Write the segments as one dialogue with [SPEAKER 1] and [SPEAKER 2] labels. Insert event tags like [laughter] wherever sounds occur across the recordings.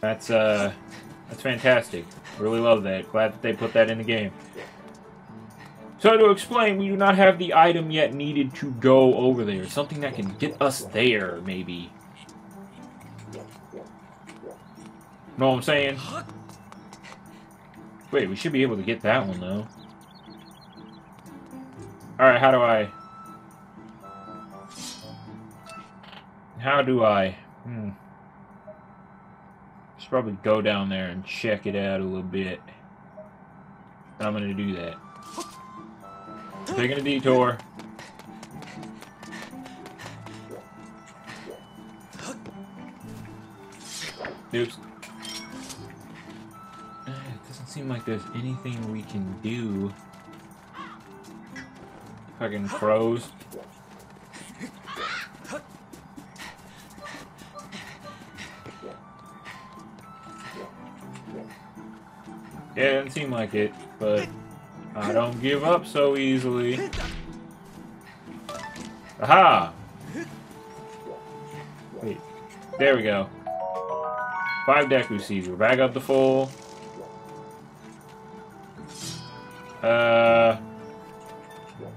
[SPEAKER 1] That's uh, that's fantastic. Really love that. Glad that they put that in the game. So to explain, we do not have the item yet needed to go over there. Something that can get us there, maybe. Know what I'm saying? Wait, we should be able to get that one, though. Alright, how do I... How do I... Hmm. Should probably go down there and check it out a little bit. I'm gonna do that. Taking a detour. Oops. Uh, It doesn't seem like there's anything we can do. Fucking froze. Yeah, it doesn't seem like it, but I don't give up so easily. Aha! Wait, there we go. Five Deku. We're back up to full. Uh, I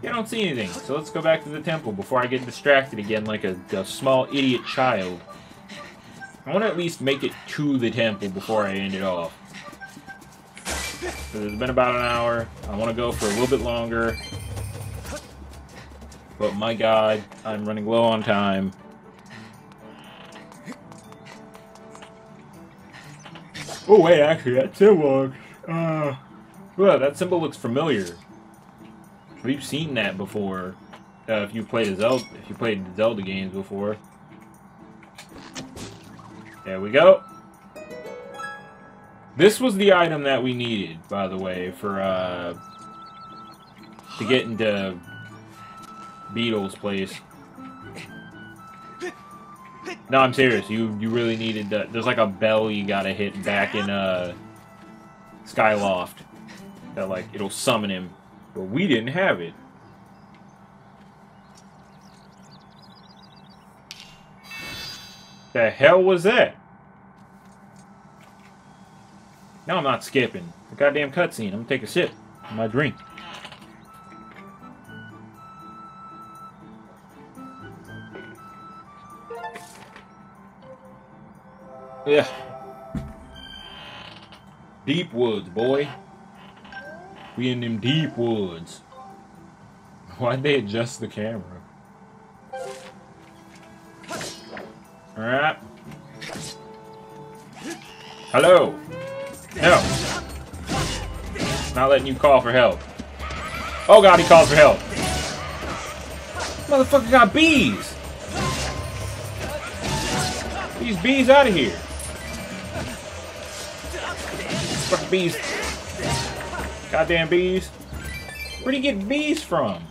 [SPEAKER 1] don't see anything. So let's go back to the temple before I get distracted again like a, a small idiot child. I want to at least make it to the temple before I end it off. It's been about an hour. I want to go for a little bit longer. But my god, I'm running low on time. Oh wait, actually, that symbol looks... Uh, well, that symbol looks familiar. We've seen that before. Uh, if you played Zelda, if you played Zelda games before. There we go. This was the item that we needed, by the way, for uh, to get into Beedle's place. No, I'm serious. You you really needed that. There's like a bell you gotta hit back in uh, Skyloft that like it'll summon him, but we didn't have it. The hell was that? No, I'm not skipping. The goddamn cutscene. I'm gonna take a sip of my drink. Yeah. Deep woods, boy. We in them deep woods. [laughs] Why'd they adjust the camera? Alright. Hello. Not letting you call for help. Oh god, he calls for help. Motherfucker got bees. These bees out of here. Fucking bees. Goddamn bees. Where'd he get bees from?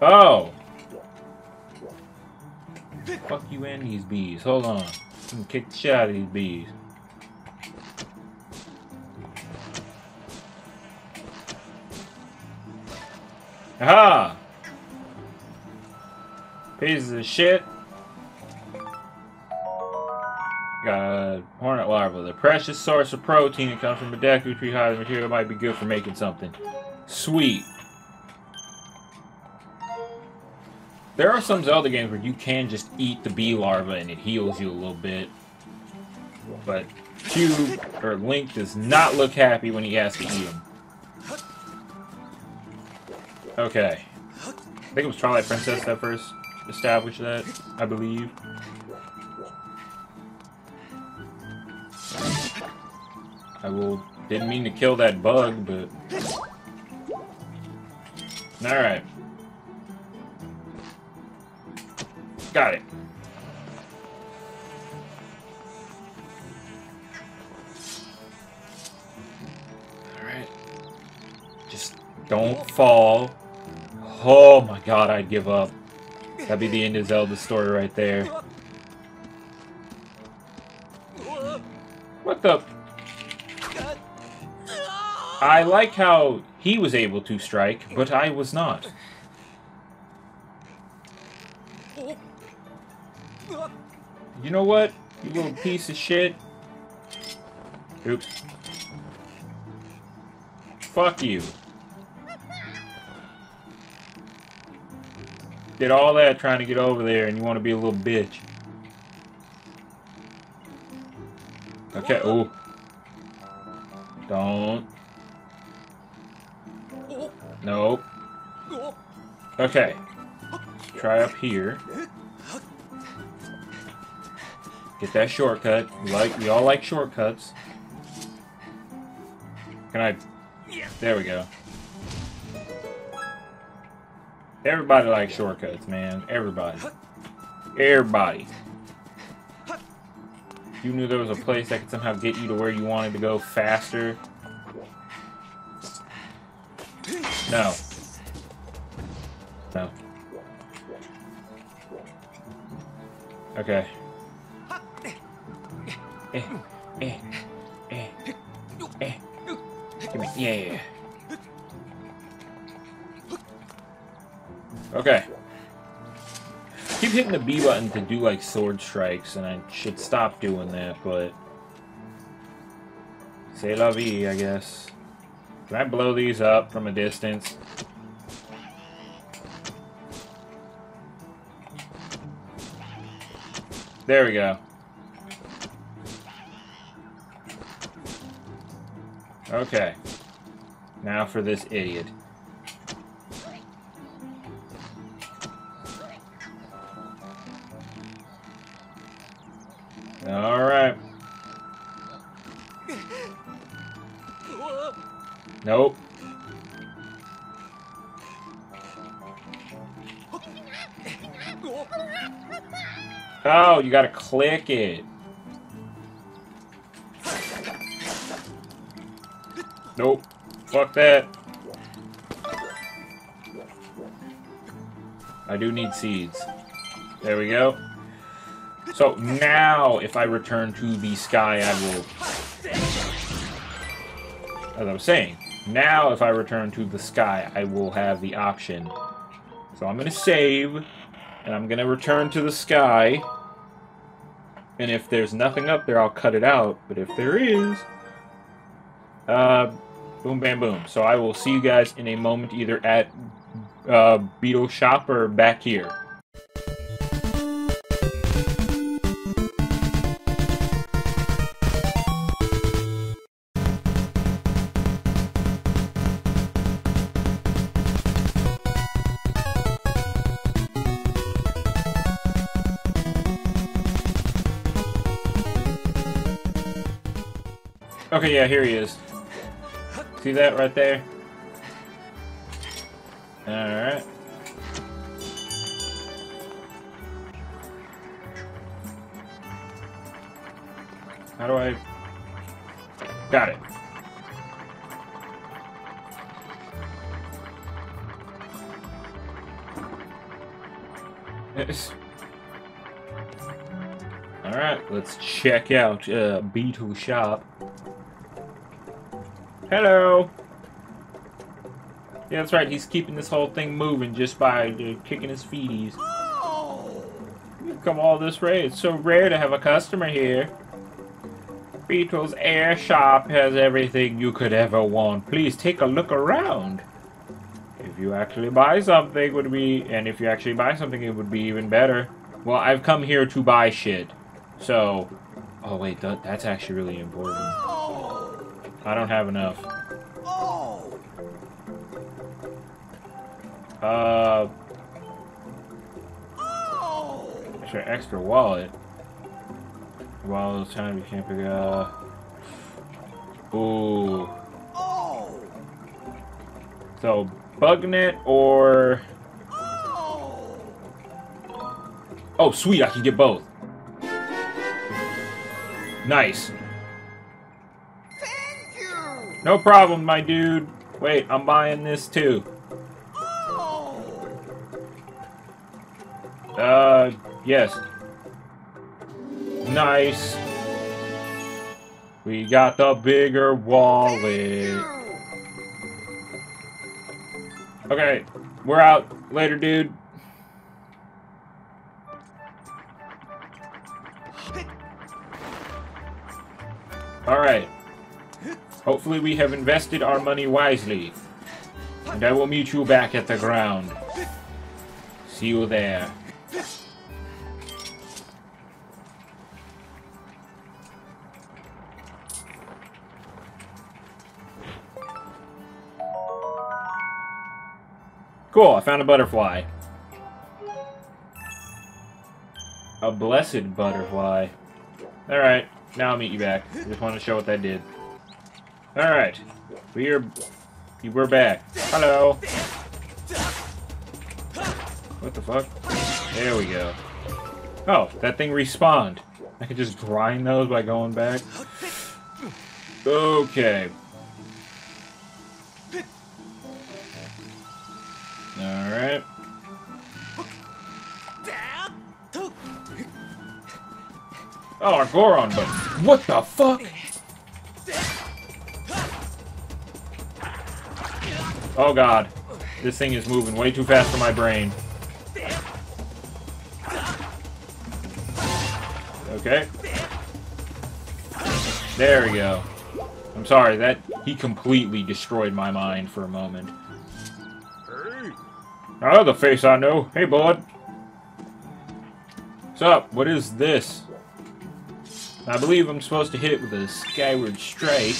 [SPEAKER 1] Oh. Fuck you and these bees. Hold on. I'm kick the shit out of these bees. Aha! Pieces of shit. Got a hornet larva. The precious source of protein that comes from a Deku tree hive material might be good for making something. Sweet. There are some Zelda games where you can just eat the bee larva and it heals you a little bit. But Cube, or Link, does not look happy when he has to eat them. Okay. I think it was Twilight Princess that first established that, I believe. I will didn't mean to kill that bug, but Alright. Got it. Alright. Just don't fall. Oh my god, I'd give up. That'd be the end of Zelda's story right there. What the? I like how he was able to strike, but I was not. You know what? You little piece of shit. Oops. Fuck you. Did all that trying to get over there and you want to be a little bitch. Okay, oh. Don't. Nope. Okay. Let's try up here. Get that shortcut. We like we all like shortcuts. Can I There we go. Everybody likes shortcuts, man. Everybody. Everybody. You knew there was a place that could somehow get you to where you wanted to go faster. No. No. Okay. Eh, eh, eh, eh. Give me, yeah. Okay. Keep hitting the B button to do like sword strikes, and I should stop doing that, but... C'est la vie, I guess. Can I blow these up from a distance? There we go. Okay. Now for this idiot. Alright. Nope. Oh, you gotta click it. Nope. Fuck that. I do need seeds. There we go. So now, if I return to the sky, I will... As I was saying, now if I return to the sky, I will have the option. So I'm going to save, and I'm going to return to the sky. And if there's nothing up there, I'll cut it out. But if there is, uh, boom, bam, boom. So I will see you guys in a moment, either at uh, Beedle Shop or back here. Okay, yeah, here he is. See that right there? Alright. How do I... Got it. Yes. Alright, let's check out uh, Beedle Shop. Hello! Yeah, that's right, he's keeping this whole thing moving just by uh, kicking his feeties. You've come all this way. It's so rare to have a customer here. Beedle's Air Shop has everything you could ever want. Please take a look around. If you actually buy something, would be, and if you actually buy something, it would be even better. Well, I've come here to buy shit. So, oh wait, that, that's actually really important. I don't have enough. Uh. Extra extra wallet. While it's time you can't pick up. Ooh. So, Bugnet or. Oh, sweet, I can get both. Nice. No problem, my dude. Wait, I'm buying this too. Uh, yes. Nice. We got the bigger wallet. Okay, we're out. Later, dude. Alright. Hopefully we have invested our money wisely. And I will meet you back at the ground. See you there. Cool, I found a butterfly. A blessed butterfly. Alright, now I'll meet you back. I just want to show what that did. Alright. We are... We're back. Hello. What the fuck? There we go. Oh, that thing respawned. I could just grind those by going back. Okay. Alright. Oh, a Goron. What the fuck? Oh god. This thing is moving way too fast for my brain. Okay. There we go. I'm sorry, that he completely destroyed my mind for a moment. Oh, the face I know. Hey, bud. What's up? What is this? I believe I'm supposed to hit it with a skyward strike.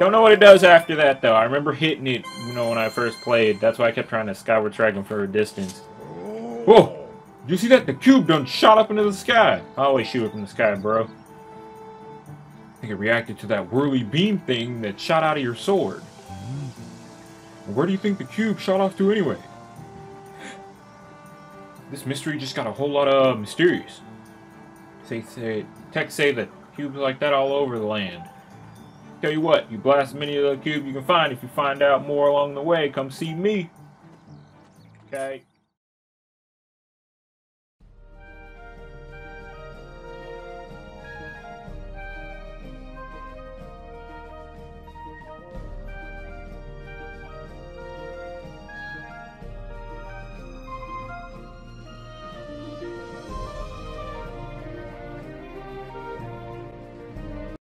[SPEAKER 1] Don't know what it does after that, though. I remember hitting it, you know, when I first played. That's why I kept trying to skyward him for a distance. Whoa! Did you see that? The cube done shot up into the sky. I always shoot it from the sky, bro. I think it reacted to that whirly beam thing that shot out of your sword. Where do you think the cube shot off to anyway? This mystery just got a whole lot of mysterious. Say, say, tech say that cubes like that all over the land. Tell you what, you blast as many of the cubes you can find. If you find out more along the way, come see me. Okay.